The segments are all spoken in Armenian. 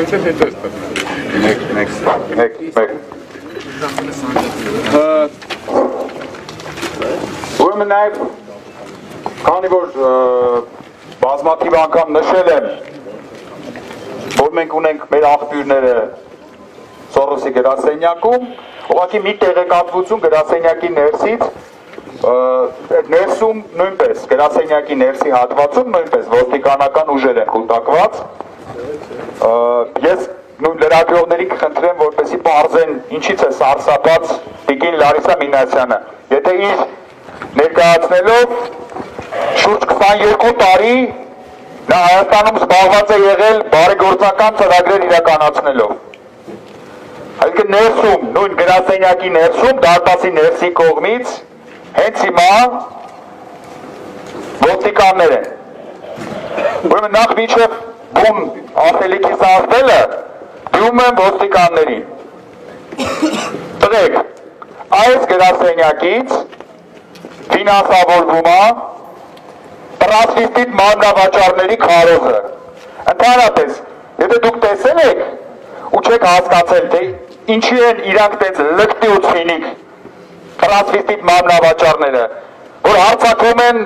Այդպես հետո է ստացվում։ Մեկ, մեկ, մեկ, մեկ։ Ուրեմն նաև քանի որ բազմաթիվ անգամ նշել եմ, որ մենք ունենք մեր աղբյուրները Սորոսի գրասենյակում, ուղղակի մի տեղեկատվություն գրասենյակի ներսից ներսում նույնպես գրասենյակի ներսի հատվածում նույնպես ոստիկանական ուժեր են կուտակված Ա, ես նույն լրագրողների կխնդրեմ, որպեսի բարձեն ինչից է սարսափած Տիկին Լարիսա Մինասյանը։ Եթե իր ներկայացնելով շուրջ 22 տարի նա Հայաստանում զբաղված է եղել բարեգործական ծրագրեր իրականացնելով։ Այսինքն ներսում, նույն գրասենյակի ներսում, դարպասի ներսի կողմից հենց հիմա ոստիկաններ են։ Ուրեմն նախ միջև բուն ախելիքի սարսելը դնում են ոստիկաններին։ Տղեկ, այս գրասենյակից ֆինանսավորվում է տրասվիստիտ մանրավաճառների քարոզը։ Ընդհանրապես, եթե դուք տեսել եք ու չեք հասկացել, թե ինչի են իրանք տենց լկտի ու ցինիկ տրասվիստիտ մանրավաճառները, որ հարցակում են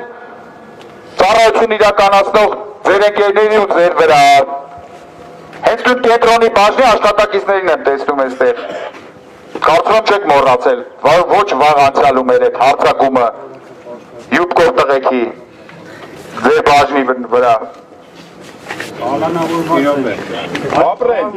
ծառայություն իրականացնող ձեր ընկերների ու ձեր վրա։ Հենց դուք կենտրոնի բաժնի աշխատակիցներին եմ տեսնում այստեղ։ Կարծում եմ չեք մոռացել, ոչ վաղ անցյալում էր այդ հարցակումը յուբկով տղեկի ձեր բաժնի վրա։ Ապրեն,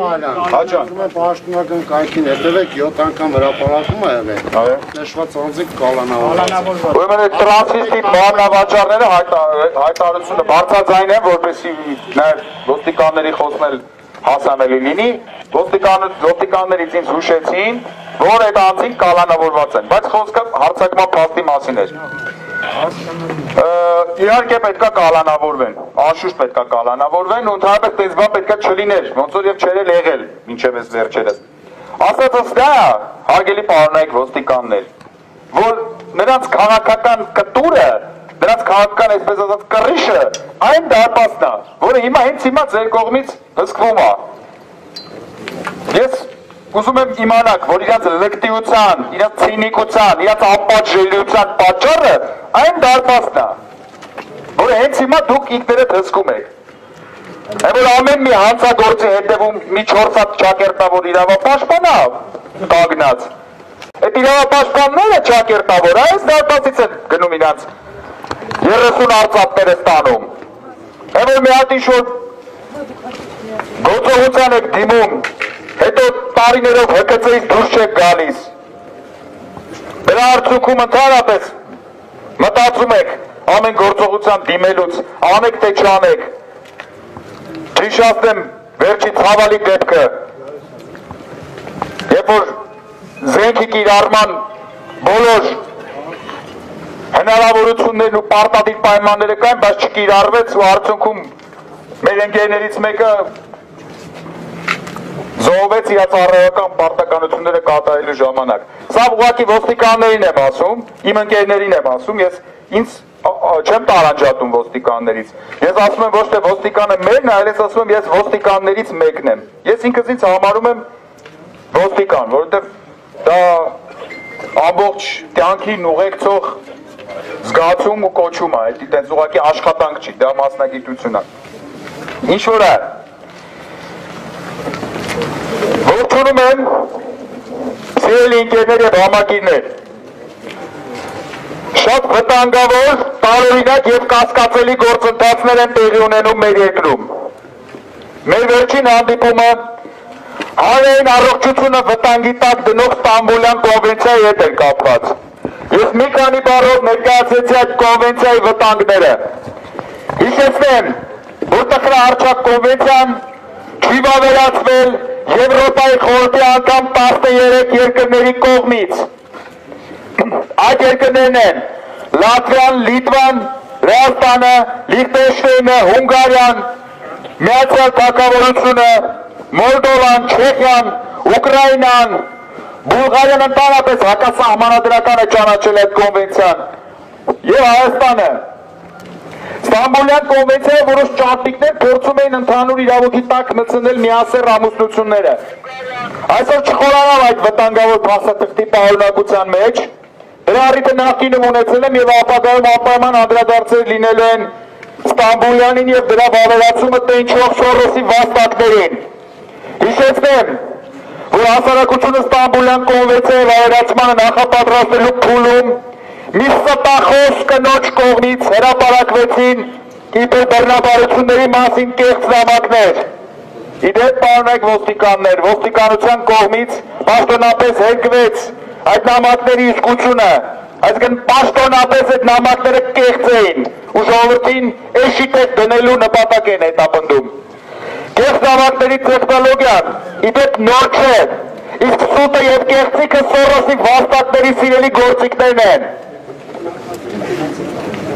հաջան։ Ում է պաշտոնական կայքին հետևեք 7 անգամ հրապարակում է եղել։ Այո։ Նշված անձիկ կալանավորված։ Ուրեմն այդ տրանսիստիկ մանրավաճառները հայտա- հայտարարությունը բարձրաձայն են, որպեսի նաև ոստիկանների խոսնել հասանելի լինի, ոստիկան ոստիկաններից ինձ հուշեցին, որ այդ անձինք կալանավորված են, բայց խոսքը հարցակման փաստի մասին էր։ Իհարկե պետքա կալանավորվեն, անշուշտ պետքա կալանավորվեն, ու ընդհանրապես տես բան պետքա չլիներ, ոնց որ եւ չեր էլ եղել մինչեւ այս վերջերս։ Ասածս դա, հարգելի պարոնայք ոստիկաններ, որ նրանց քաղաքական կտուրը, նրանց քաղաքական այսպես ասած կռիշը այն դարպասն է, որը հիմա հենց հիմա ձեր կողմից հսկվում է։ Ես ուզում եմ իմանաք, որ իրանց լկտիության, իրանց ցինիկության, իրանց ապաճելիության պատճառը այն դարպասն է, որը հենց հիմա դուք ինքներդ հսկում եք։ Այն որ ամեն մի հանցագործի հետևում մի 4 հատ ճակերտավոր իրավապաշտպան է կանգնած։ Այդ իրավապաշտպանները ճակերտավոր, այս դարպասից են գնում իրանց 30 արծաթները ստանում։ Այն որ մի հատ ինչ-որ գործողության եք դիմում, հետո տարիներով ՀԿՑ-ից դուրս չեք գալիս։ Դրա արդյունքում ընդհանրապես մտածում եք ամեն գործողության դիմելուց, անեք թե չանեք։ Հիշացնեմ վերջի ցավալի դեպքը։ Երբ որ զենքի կիրառման բոլոր հնարավորություններն ու պարտադիր պայմանները կային, բայց չկիրառվեց ու արդյունքում մեր ընկերներից մեկը զոհվեց իր ծառայական պարտականությունները կատարելու ժամանակ։ Սա ուղղակի ոստիկաններին եմ ասում, իմ ընկերներին եմ ասում, ես ինձ չեմ տարանջատում ոստիկաններից։ Ես ասում եմ ոչ թե ոստիկանը մերն է, այլ ես ասում եմ ես ոստիկաններից մեկն եմ։ Ես ինքս ինձ համարում եմ ոստիկան, որովհետև դա ամբողջ կյանքին ուղեկցող զգացում ու կոչում է, դա այդպես ուղղակի աշխատանք չի, դա մասնագիտություն է։ Ինչ որ է, Ողջունում եմ սիրելի ընկերներ եւ համագիրներ։ Շատ վտանգավոր, տարօրինակ եւ կասկածելի գործընթացներ են տեղի ունենում մեր երկրում։ Մեր վերջին հանդիպումը հանրային առողջությունը վտանգի տակ դնող Ստամբուլյան կոնվենցիայի հետ էր կապված։ Ես մի քանի բառով ներկայացեցի այդ կոնվենցիայի վտանգները։ Հիշեցնեմ, որ տխրահարչակ կոնվենցիան չի վավերացվել Եվրոպայի խորհրդի անգամ 13 երկրների կողմից։ Այդ երկրներն են Լատվիան, Լիտվան, Լեհաստանը, Լիխտենշտեյնը, Հունգարիան, Միացյալ Թագավորությունը, Մոլդովան, Չեխիան, Ուկրաինան, Բուլղարիան ընդհանրապես հակասահմանադրական է ճանաչել այդ կոնվենցիան եւ Հայաստանը։ Ստամբուլյան կոնվենցիայի որոշ ճարտիկներ փորձում էին ընդհանուր իրավունքի տակ մտցնել միասեռ ամուսնությունները։ Այսօր չխորանալ այդ վտանգավոր փաստաթղթի պարունակության մեջ, դրա առիթը նախկինում ունեցել եմ եւ ապագայում անպայման անդրադարձել լինելու են Ստամբուլյանին եւ դրա վավերացումը տենչող Սորոսի վաստակներին։ Հիշեցնեմ, որ հասարակությունը Ստամբուլյան կոնվենցիայի վավերացմանը նախապատրաստելու փուլում մի ստախոս կնոջ կողմից հրապարակվեցին իբր բռնաբարությունների մասին կեղծ նամակներ։ Իդեպ պարոնայք ոստիկաններ, ոստիկանության կողմից պաշտոնապես հերկվեց այդ նամակների իսկությունը, այսինքն պաշտոնապես այդ նամակները կեղծ էին ու ժողովրդին էշի տեղ դնելու նպատակ են հետապնդում։ Կեղծ նամակների տեխնոլոգիան իդեպ նոր չէ, իսկ սուտը եւ կեղծիքը Սորոսի վաստակների սիրելի գործիքներն են։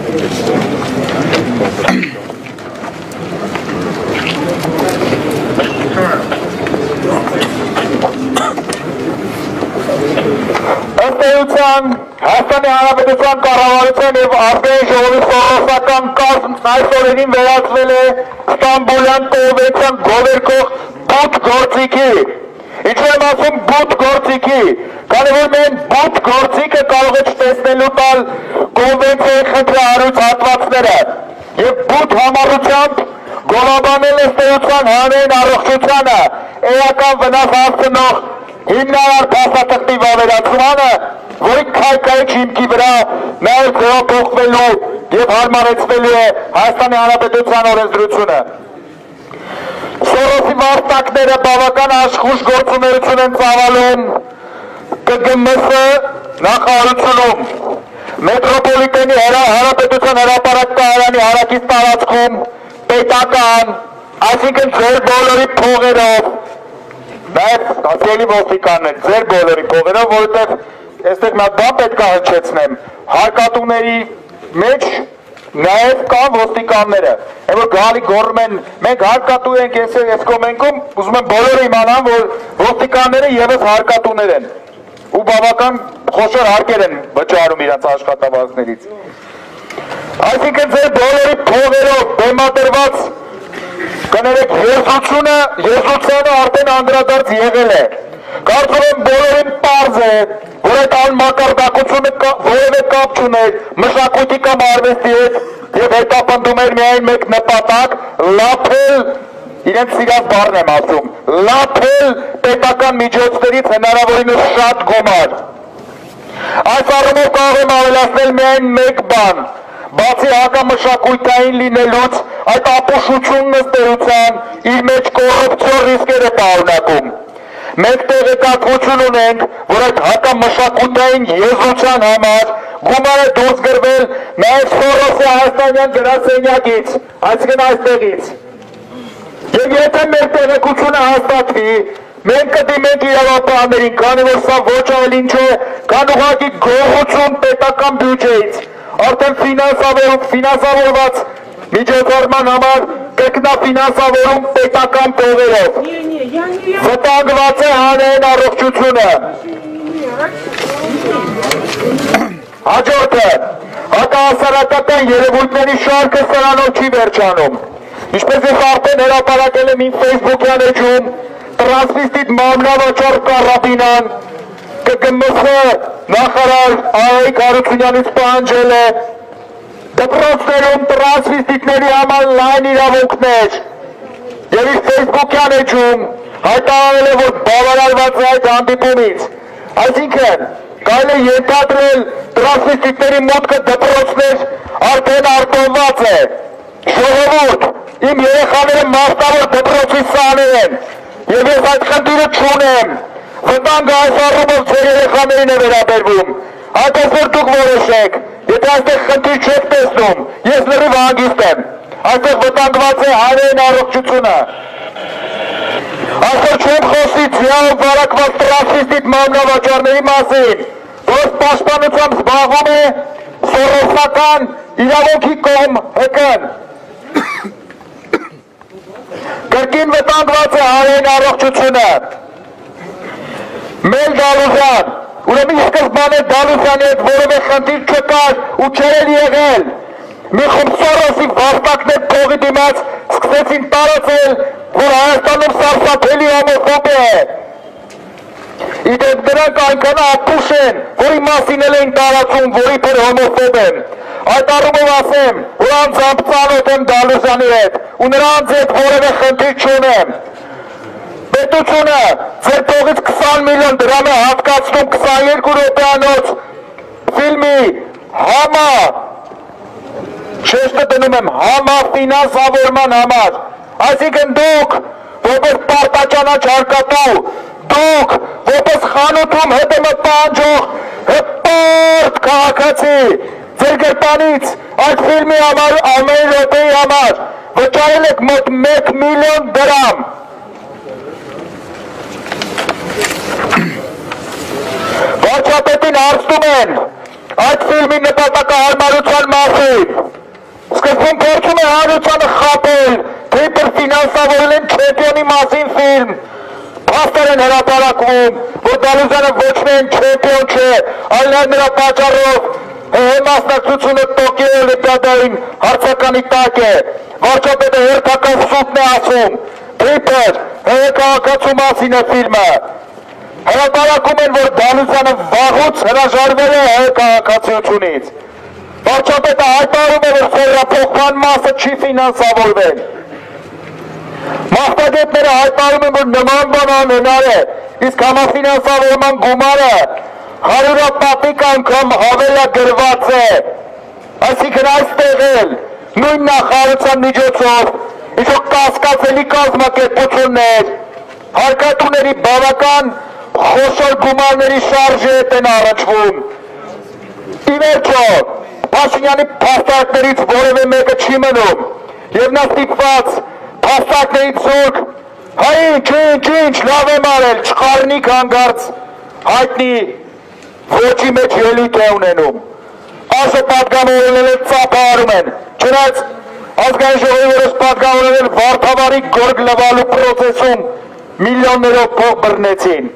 Ըստ էության Հայաստանի Հանրապետության կառավարության եւ Արտերի ժողովի սովորական կազմն այս օրերին վերածվել է Ստամբուլյան կոնվենցիան գովերքող բութ գործիքի։ Ինչու եմ ասում բութ գործիքի, քանի որ մենք բութ գործիքը կարող է չտեսնելու տալ կոնվենցիայի խնդրահարույց հատվածները եւ բութ համառությամբ գովաբանել ըստ էության հանրային առողջությանը էական վնաս հասցնող հիմնարար փաստաթղթի վավերացմանը, որի քայքայիչ հիմքի վրա նաև ձևափոխվելու եւ հարմարեցվելու է Հայաստանի Հանրապետության օրենսդրությունը։ Սորոսի վաստակները բավական աշխուժ գործունեություն են ծավալում ԿԳՄՍ նախարարությունում, մետրոպոլիտենի հանրապետության հրապարակ կայարանի հարակից տարածքում պետական, այսինքն ձեր բոլորի փողերով Նաև ասելի ոստիկաններ, ձեր բոլորի փողերով, որովհետև այստեղ հատ բան պետք է հնչեցնեմ, հարկատուների մեջ նաև կան ոստիկանները, այն որ գալի գոռում են, մենք հարկատու ենք այս այս կոմենքում, ուզում եմ բոլորը իմանան, որ ոստիկանները եւս հարկատուներ են ու բավական խոշոր հարկեր են վճարում իրաց աշխատավարձներից։ Այսինքն ձեր բոլորի փողերով բեմադրված կներեք եզությունը, եզությանը արդեն անդրադարձ եղել է։ Կարծում եմ բոլորին պարզ է, որ այդ անմակարդակությունը որևէ կապ չուներ մշակույթի կամ արվեստի հետ եւ հետապնդում էր միայն մեկ նպատակ՝ լափել իրենց սիրած բառն եմ ասում, լափել պետական միջոցներից հնարավորինս շատ գումար։ Այս առումով կարող եմ ավելացնել միայն մեկ բան, բացի հակամշակույթային լինելուց այդ ապուշությունն ըստ էության իր մեջ կոռուպցիոն ռիսկեր է պարունակում։ Մենք տեղեկատվություն ունենք, որ այդ հակամշակութային եզրության համար գումար է դուրս գրվել նաև Սորոսի հայաստանյան գրասենյակից, այսինքն այստեղից։ Եվ եթե մեր տեղեկությունը հաստատվի, մենք կդիմենք իրավապահներին, քանի որ սա ոչ այլ ինչ է, քան ուղղակի գողություն պետական բյուջեից արդեն ֆինանսավորում, ֆինանսավորված միջոցառման համար տեխնաֆինանսավորում պետական տողերով։ Վտանգված է հանրային առողջությունը։ Հաջորդը, հակահասարակական երևույթների շարքը սրանով չի վերջանում։ Ինչպես ես արդեն հրապարակել եմ իմ Facebook-յան էջում, տրանսվիստիտ մամլավաճառ Կարաբինան ԿԿՄՍ նախարար Արայիկ Հարությունյանից պահանջել է դպրոցներում տրանսվիստիկների համար լայն իրավունքներ եւ իր Facebook-յան էջում հայտարարել է, որ բավարարված է այդ հանդիպումից։ Այսինքն, կարելի է ենթադրել տրանսվիստիկների մուտքը դպրոցներ արդեն արտոնված է։ Ժողովուրդ, իմ երեխաները մարտավոր դպրոցի սաներ են եւ ես այդ խնդիրը չունեմ վտանգը այս առումով ձեր երեխաներին է վերաբերվում։ Այդպես որ դուք որոշեք, եթե այստեղ խնդիր չեք տեսնում, ես լրիվ հանգիստ եմ։ Այստեղ վտանգված է հանրային առողջությունը։ Այսօր չեմ խոսի ձիավ վարակված տրասիստիտ մանրավաճառների մասին, որոնց պաշտպանությամբ զբաղվում է սորոսական իրավունքի կողմ ՀԿ-ն։ Կրկին վտանգված է հանրային առողջությունը։ Մեր Դալուզյան, ուրեմն սկզբանե Դալուզյանի հետ որևէ խնդիր չկար ու չէր եղել։ մի խումբ Սորոսի վաստակներ փողի դիմաց սկսեցին տարածել, որ Հայաստանում սարսափելի հոմոֆոբիա է։ Իդեպ դրանք այնքան ապուշ են, որի մասին էլ են տարածում, որի պեր հոմոֆոբ են։ Այդ առումով ասեմ, որ անձամբ ծանոթ եմ Դալուզյանի հետ, ու նրանց հետ որևէ խնդիր չունեմ։ Պետությունը ձեր տողից 20 միլիոն դրամ է հատկացնում 22 րոպեանոց ֆիլմի համա շեշտը դնում եմ համաֆինանսավորման համար։ Այսինքն դուք որպես պարտաճանաչ հարկատու, դուք որպես խանութում հետը պանջող հպարտ քաղաքացի ձեր գրպանից այդ ֆիլմի համար ամեն րոպեի համար վճարել եք մոտ 1 միլիոն դրամ։ Վարչապետին հարցնում են այդ ֆիլմի նպատակահարմարության մասին։ Սկզբում փորձում է հանրությանը խապել, թե իբր ֆինանսավորել են չեմպիոնի մասին ֆիլմ։ Փաստեր են հրապարակվում, որ Դալուզյանը ոչ միայն չեմպիոն չէ, այլ նաև նրա պատճառով մասնակցությունը Տոկիո Օլիմպիադային հարցականի տակ է։ Վարչապետը հերթական սուտն է ասում, թե իբր քաղաքացու մասին է ֆիլմը։ Հրապարակում են, որ Դալուզյանը վաղուց հրաժարվել է հայ քաղաքացիությունից։ Վարչապետը հայտարարում է, որ ֆերապոխման մասը չի ֆինանսավորվել։ Մասնագետները հայտարարում են, որ նման բան անհնար է, իսկ համաֆինանսավորման գումարը հարյուրապատիկ անգամ հավելա գրված է։ Այսինքն այստեղ էլ նույն նախարարության միջոցով ինչ-որ կասկածելի կազմակերպություններ, հարկատուների բավական խոշոր գումարների շարժետ են առաջվում։ Ի վերջո, Փաշինյանի փաստարկներից որևէ մեկը չի մնում, եւ նա ստիպված փաստարկներից զուրկ, հայ ինչ, ինչ, ինչ, լավ եմ արել, չխարնիկ հանգարց հայտնի ոչի մեջ ելույթ է ունենում։ Ասը պատգամավորները ծափահարում են, չնայած ազգային ժողովի որս պատգամավորներ վարդավարի գորգ լվալու պրոցեսում միլիոններով փող բռնեցին։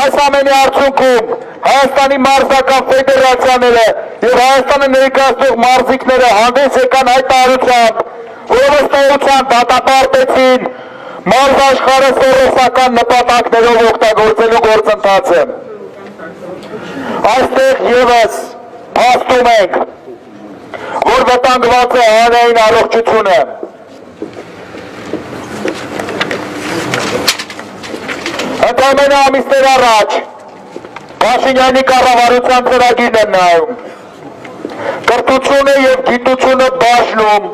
Այս ամենի արդյունքում Հայաստանի մարզական ֆեդերացիաները եւ Հայաստանը ներկայացնող մարզիկները հանդես եկան հայտարարությամբ, որով ըստեյության դատապարտեցին մարզ աշխարհը սերոսական նպատակներով օգտագործելու գործընթացը։ Այստեղ եւս փաստում ենք, որ վտանգված է հանրային առողջությունը։ Ընդամենը ամիսներ առաջ Փաշինյանի կառավարության ծրագիրն են նայում։ Կրթությունը եւ գիտությունը բաժնում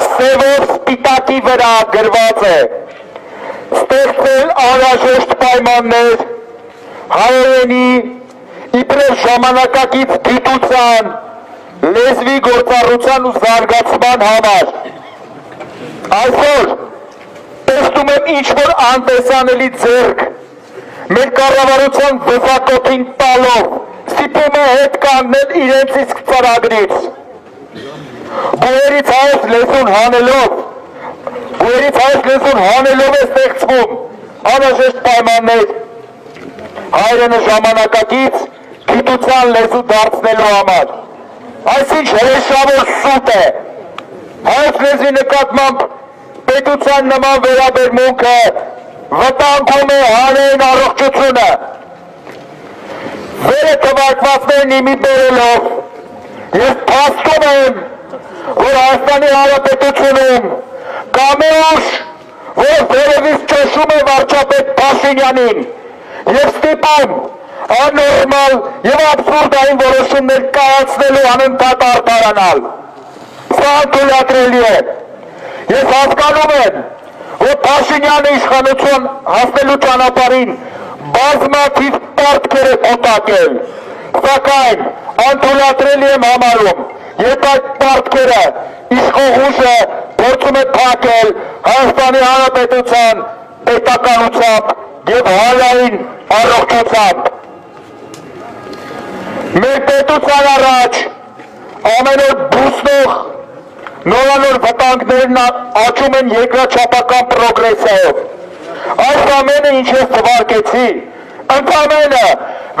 սևով սպիտակի վրա գրված է. Ստեղծել անհրաժեշտ պայմաններ հայերենի իբրև ժամանակակից գիտության, լեզվի գործառության ու զարգացման համար։ Այսօր տեսնում եմ ինչ որ անտեսանելի ձերք մեր կառավարության վզակոթին տալով ստիպում է հետ կանգնել իրենց իսկ ծրագրից։ Բուերից հայոց լեզուն հանելով, բուերից հայոց լեզուն հանելով է ստեղծվում անհրաժեշտ պայմաններ. Հայրենը ժամանակակից գիտության լեզու դարձնելու համար։ Այսինչ հրեշավոր սուտ է։ Հայոց լեզվի նկատմամբ պետության նման վերաբերմունքը վտանգում է հանրային առողջությունը։ Վերը թվարկվածներն իմի բերելով ես փաստում եմ, որ Հայաստանի Հանրապետությունում կամեուշ, որ վերևից ճաշում է վարչապետ Փաշինյանին եւ ստիպում աննորմալ եւ աբսուրդային որոշումներ կայացնելու անընդհատ արտարանալ։ Սա թույլատրելի է։ Ես հասկանում եմ, որ Փաշինյանը իշխանություն հասնելու ճանապարհին բազմաթիվ պարտքեր է օտակել, սակայն անթույլատրելի եմ համարում, երբ այդ պարտքերը իշխող ուժը փորձում է փակել Հայաստանի Հանրապետության պետականությամբ եւ հանրային առողջությամբ։ Մեր պետության առաջ ամեն օր բուսնող նորանոր վտանգներն աճում են երկրաչափական պրոգրեսիայով։ Այս ամենը ինչ ես թվարկեցի, ընդամենը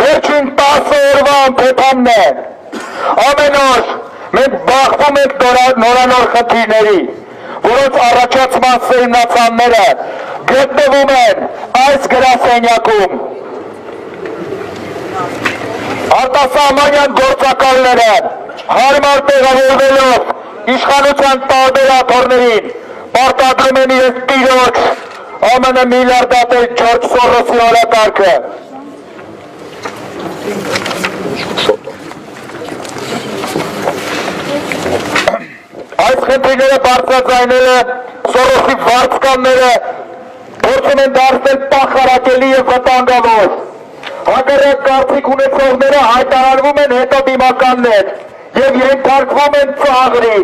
վերջին 10 օրվա անփեփամն է։ Ամեն օր մենք բախվում ենք նորա- նորանոր խնդիրների, որոնց առաջացման սերմնացանները գտնվում են այս գրասենյակում։ Արտասահմանյան գործակալները հարմար տեղավորվելով իշխանության տարբեր աթոռներին պարտադրում են իրենց տիրոջ ԱՄՆ միլիարդատեր Ջորջ Սորոսի օրակարգը։ Այս խնդիրները բարձրաձայնելը Սորոսի վարձկանները փորձում են դարձնել պախարակելի եւ վտանգավոր։ Հակառակ կարծիք ունեցողները հայտարարվում են հետո դիմականներ եւ ենթարկվում են ծաղրի։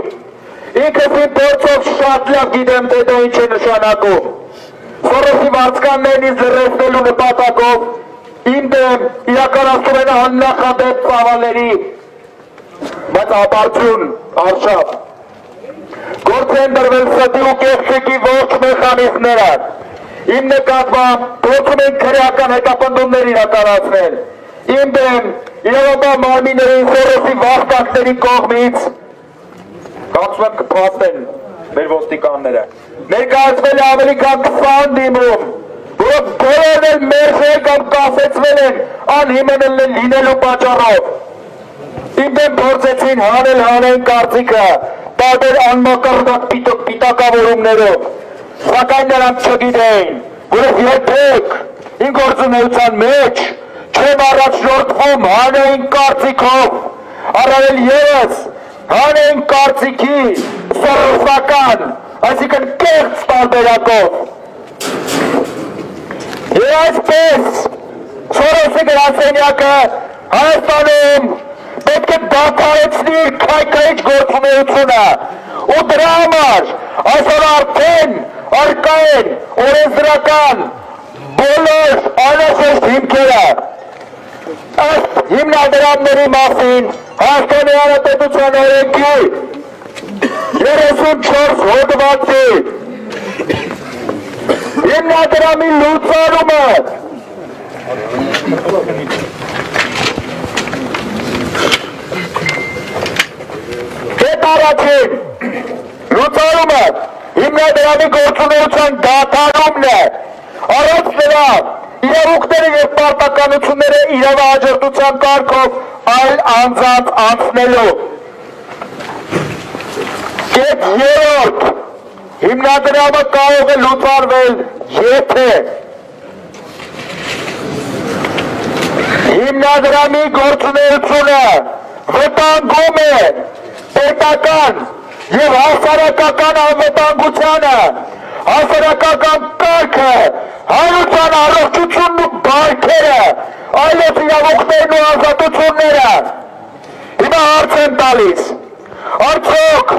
Ինքս իմ փորձով շատ լավ գիտեմ թե դա ինչ է նշանակում։ Սորոսի վարձկաններն ինձ լրացնելու նպատակով իմ դեմ իրականացնում են աննախադեպ ծավալների, բայց ապարդյուն արշավ։ Գործ են դրվել ստի ու կեղծիքի ողջ մեխանիզմները։ Իմ նկատմամբ փորձում են քրեական հետապնդումներ իրականացնել։ Իմ դեմ իրավաբան մարմիններին Սորոսի վաստակների կողմից կարծում եմ կփաստեն մեր ոստիկանները։ Ներկայացվել է ավելի քան 20 դիմում, որոնք բոլորն էլ մերժել կամ կասեցվել են անհիմնել լինելու պատճառով։ Իմ դեմ փորձեցին հանել հանեն կարծիքը տարբեր անմակարդակ պիտակ պիտակավորումներով, սակայն նրանք չգիտեին, որ երբեք իմ գործունեության մեջ չեմ առաջնորդվում հանեին կարծիքով, առավել ևս հանեին կարծիքի սորոսական, այսինքն կեղծ տարբերակով։ Եվ այսպես Սորոսի գրասենյակը Հայաստանում պետք է դադարեցնի քայքայիչ գործունեությունը ու դրա համար այսօր արդեն արկա են օրենսդրական բոլոր անասոշ հիմքերը ըստ հիմնադրամների մասին Հայաստանի Հանրապետության օրենքի 34 հոդվածի հիմնադրամի լուծարումը առաջին լուծարումը հիմնադրամի գործունեության դադարումն է։ Առանց նրա իրավունքները եւ պարտականությունները իրավահաջորդության կարգով այլ անձանց անցնելու։ Կետ երորդ հիմնադրամը կարող է լուծարվել եթե հիմնադրամի գործունեությունը վտանգում է պետական եւ հասարակական անվտանգությանը, հասարակական կարգը, հանրության առողջությունն ու բարքերը, այլոց իրավունքներն ու ազատությունները։ Հիմա հարց եմ տալիս. արդյոք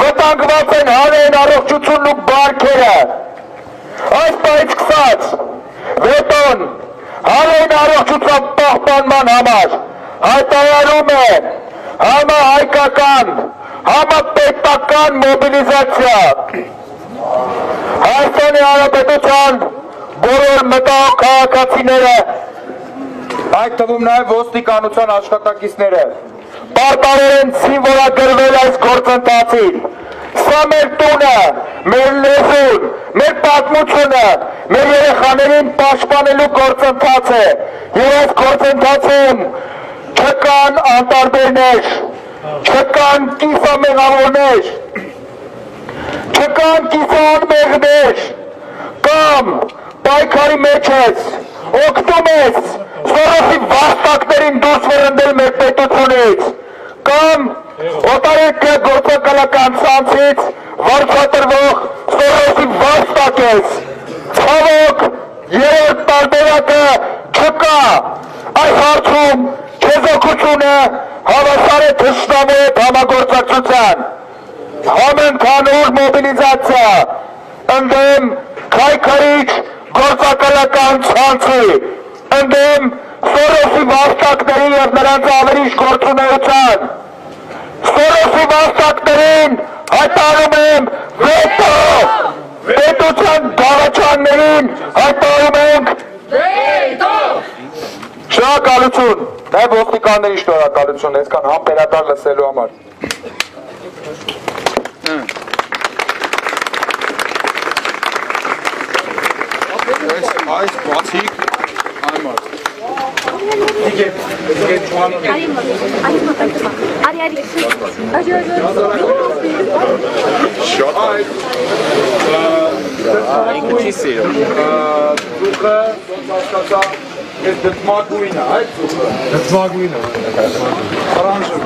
վտանգված են հանրային առողջությունն ու բարքերը։ Այս պայծ սկսած վետոն հանրային առողջության պահպանման համար հայտարարում է համահայկական, համապետական մոբիլիզացիա։ Հայաստանի Հանրապետության բոլոր մտահ քաղաքացիները, այդ թվում նաև ոստիկանության աշխատակիցները, պարտավոր են սիմվոլագրվել այս գործընթացին։ Սա մեր տունը, մեր լեզուն, մեր պատմությունը, մեր երեխաներին պաշտպանելու գործընթաց է։ Եվ այս գործընթացում չկան անտարբերներ, չկան կիսամեղավորներ, չկան կիսանմեղներ, կամ պայքարի մեջ ես, օգտում ես Սորոսի վաստակներին դուրս վրընդել մեր պետությունից, կամ օտարեկը գործակալական ցանցից վարձատրվող համընդհանուր մոբիլիզացիա, ընդեմ քայքարիչ գործակալական ցանցի, ընդեմ Սորոսի վաստակների եւ նրանց ավերիչ գործունեության, Սորոսի վաստակներին հայտարում եմ վետո, պետության դավաճաններին հայտարում ենք Շնորհակալություն։ Նաև ոստիկանների շնորհակալություն այսքան համբերատար լսելու համար։ Այս բացիկ այն մարդ։ Արի մոտ, արի մոտ, արի արի, արի արի, Ինքը չի սիրում։ Ծուխը ոնց հասկացա, ես դդմագույն է, այդ ծուխը։ Դժվագույնը։ Ֆրանսում։